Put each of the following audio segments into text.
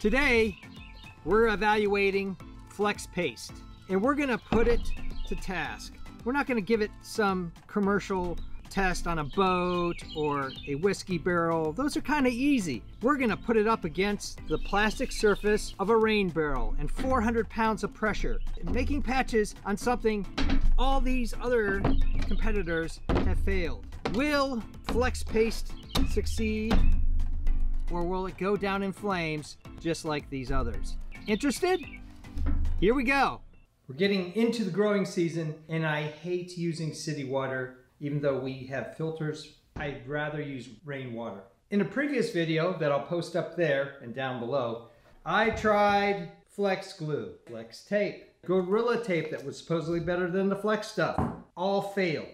Today, we're evaluating Flex Paste and we're gonna put it to task. We're not gonna give it some commercial test on a boat or a whiskey barrel. Those are kind of easy. We're gonna put it up against the plastic surface of a rain barrel and 400 pounds of pressure. Making patches on something all these other competitors have failed. Will Flex Paste succeed or will it go down in flames just like these others? Interested? Here we go. We're getting into the growing season and I hate using city water even though we have filters. I'd rather use rainwater. In a previous video that I'll post up there and down below, I tried Flex Glue, Flex Tape, Gorilla Tape that was supposedly better than the Flex stuff. All failed.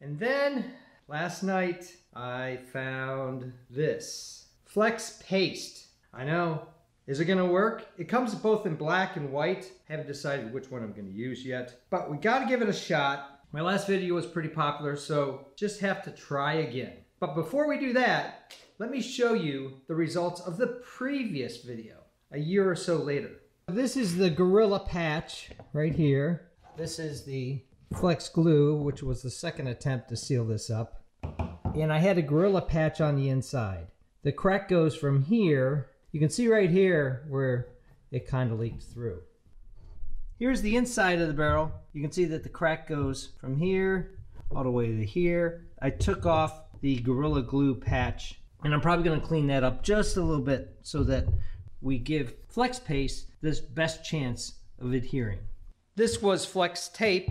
And then last night I found this. Flex Paste. I know, is it gonna work? It comes both in black and white. Haven't decided which one I'm gonna use yet, but we gotta give it a shot. My last video was pretty popular, so just have to try again. But before we do that, let me show you the results of the previous video, a year or so later. This is the Gorilla Patch right here. This is the Flex Glue, which was the second attempt to seal this up. And I had a Gorilla Patch on the inside. The crack goes from here, you can see right here where it kind of leaked through. Here's the inside of the barrel. You can see that the crack goes from here all the way to here. I took off the Gorilla Glue patch and I'm probably going to clean that up just a little bit so that we give Flex Paste this best chance of adhering. This was Flex Tape.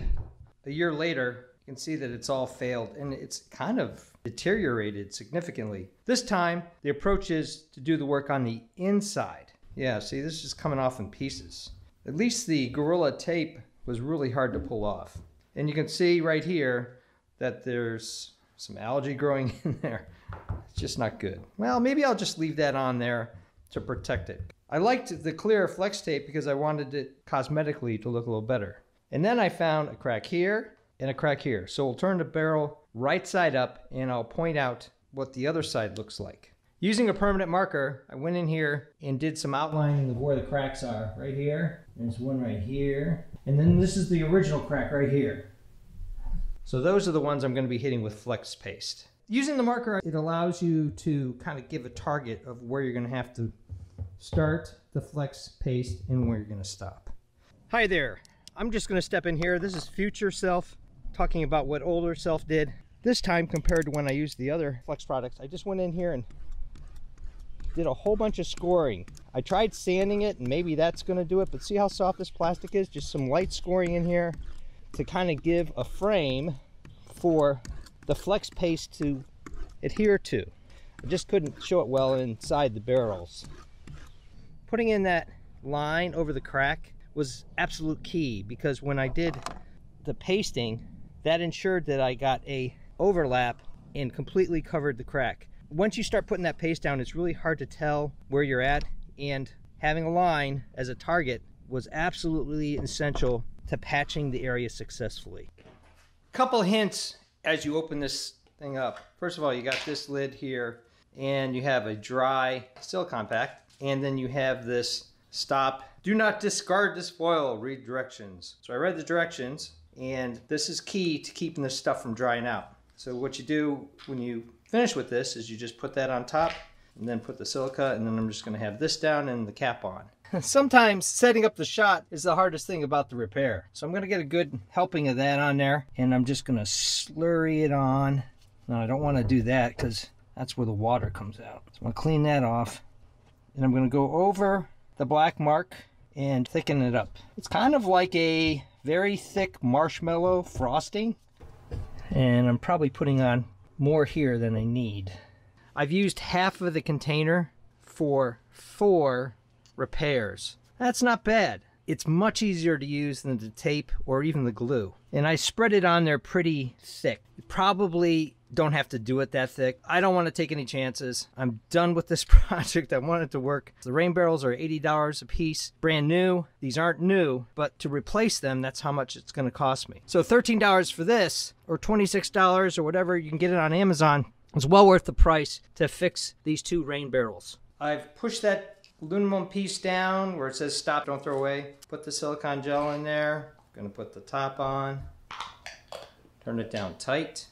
A year later, can see that it's all failed and it's kind of deteriorated significantly. This time, the approach is to do the work on the inside. Yeah, see, this is coming off in pieces. At least the Gorilla tape was really hard to pull off. And you can see right here that there's some algae growing in there. It's just not good. Well, maybe I'll just leave that on there to protect it. I liked the clear flex tape because I wanted it cosmetically to look a little better. And then I found a crack here and a crack here. So we'll turn the barrel right side up and I'll point out what the other side looks like. Using a permanent marker, I went in here and did some outlining of where the cracks are. Right here, there's one right here. And then this is the original crack right here. So those are the ones I'm gonna be hitting with flex paste. Using the marker, it allows you to kind of give a target of where you're gonna have to start the flex paste and where you're gonna stop. Hi there, I'm just gonna step in here. This is future self talking about what older self did. This time compared to when I used the other Flex products, I just went in here and did a whole bunch of scoring. I tried sanding it and maybe that's gonna do it, but see how soft this plastic is? Just some light scoring in here to kind of give a frame for the flex paste to adhere to. I just couldn't show it well inside the barrels. Putting in that line over the crack was absolute key because when I did the pasting, that ensured that I got a overlap and completely covered the crack. Once you start putting that paste down, it's really hard to tell where you're at and having a line as a target was absolutely essential to patching the area successfully. Couple hints as you open this thing up. First of all, you got this lid here and you have a dry silicone pack and then you have this stop. Do not discard this foil, read directions. So I read the directions and this is key to keeping this stuff from drying out. So what you do when you finish with this is you just put that on top and then put the silica and then I'm just going to have this down and the cap on. Sometimes setting up the shot is the hardest thing about the repair. So I'm going to get a good helping of that on there and I'm just going to slurry it on. Now I don't want to do that because that's where the water comes out. So I'm going to clean that off and I'm going to go over the black mark and thicken it up. It's kind of like a very thick marshmallow frosting. And I'm probably putting on more here than I need. I've used half of the container for four repairs. That's not bad. It's much easier to use than the tape or even the glue. And I spread it on there pretty thick. Probably don't have to do it that thick. I don't want to take any chances. I'm done with this project. I want it to work. The rain barrels are $80 a piece, brand new. These aren't new, but to replace them, that's how much it's going to cost me. So $13 for this, or $26 or whatever, you can get it on Amazon. It's well worth the price to fix these two rain barrels. I've pushed that aluminum piece down where it says stop, don't throw away. Put the silicone gel in there. Gonna put the top on. Turn it down tight.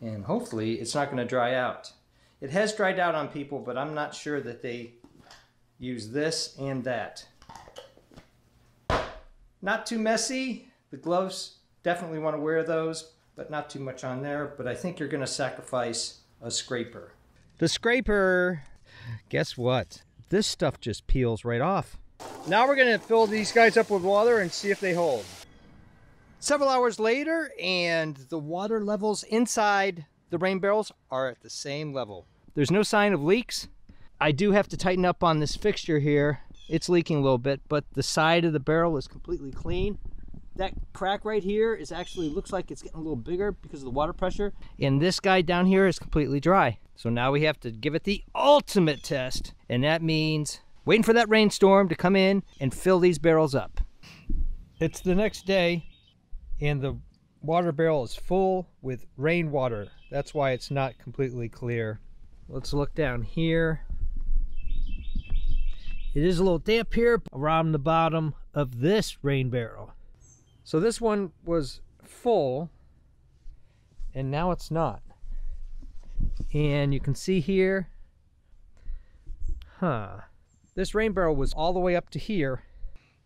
And hopefully it's not gonna dry out. It has dried out on people, but I'm not sure that they use this and that. Not too messy. The gloves, definitely want to wear those, but not too much on there. But I think you're going to sacrifice a scraper. The scraper, guess what? This stuff just peels right off. Now we're going to fill these guys up with water and see if they hold. Several hours later, and the water levels inside the rain barrels are at the same level. There's no sign of leaks. I do have to tighten up on this fixture here. It's leaking a little bit, but the side of the barrel is completely clean. That crack right here is actually looks like it's getting a little bigger because of the water pressure. And this guy down here is completely dry. So now we have to give it the ultimate test. And that means waiting for that rainstorm to come in and fill these barrels up. It's the next day and the water barrel is full with rainwater. That's why it's not completely clear. Let's look down here. It is a little damp here around the bottom of this rain barrel. So this one was full and now it's not. And you can see here, huh, this rain barrel was all the way up to here.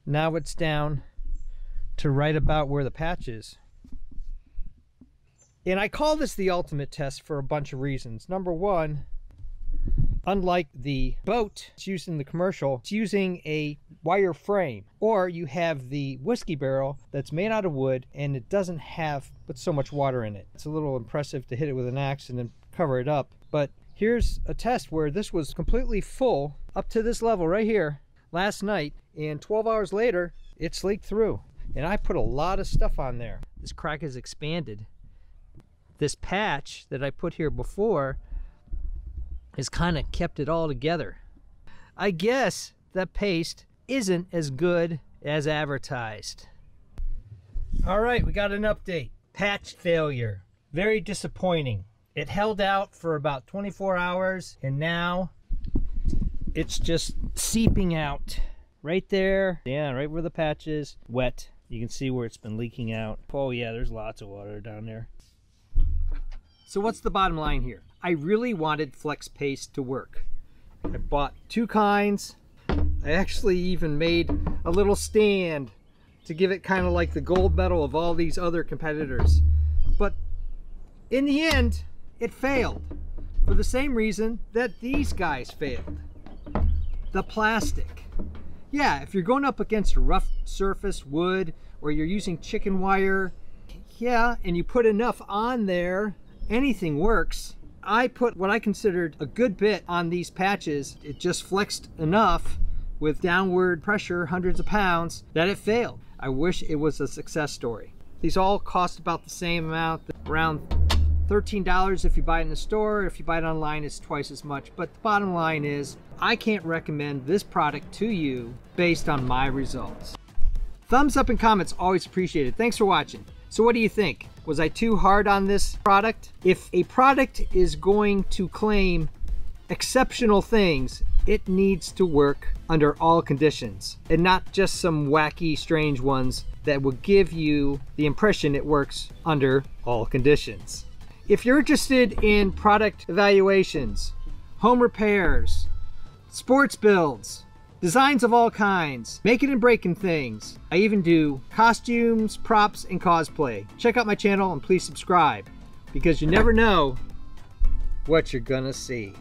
Now it's down to right about where the patch is. And I call this the ultimate test for a bunch of reasons. Number one, unlike the boat it's used in the commercial, it's using a wire frame. Or you have the whiskey barrel that's made out of wood and it doesn't have but so much water in it. It's a little impressive to hit it with an axe and then cover it up. But here's a test where this was completely full up to this level right here last night and 12 hours later it's leaked through and I put a lot of stuff on there. This crack has expanded this patch that I put here before has kind of kept it all together. I guess the paste isn't as good as advertised. All right, we got an update. Patch failure. Very disappointing. It held out for about 24 hours and now it's just seeping out. Right there, yeah, right where the patch is, wet. You can see where it's been leaking out. Oh yeah, there's lots of water down there. So what's the bottom line here? I really wanted Flex Paste to work. I bought two kinds. I actually even made a little stand to give it kind of like the gold medal of all these other competitors. But in the end, it failed for the same reason that these guys failed. The plastic. Yeah, if you're going up against rough surface, wood, or you're using chicken wire, yeah, and you put enough on there anything works. I put what I considered a good bit on these patches. It just flexed enough with downward pressure, hundreds of pounds, that it failed. I wish it was a success story. These all cost about the same amount, around $13 if you buy it in the store. If you buy it online, it's twice as much. But the bottom line is, I can't recommend this product to you based on my results. Thumbs up and comments always appreciated. Thanks for watching. So what do you think? Was I too hard on this product? If a product is going to claim exceptional things, it needs to work under all conditions and not just some wacky, strange ones that will give you the impression it works under all conditions. If you're interested in product evaluations, home repairs, sports builds, Designs of all kinds, making and breaking things. I even do costumes, props, and cosplay. Check out my channel and please subscribe because you never know what you're gonna see.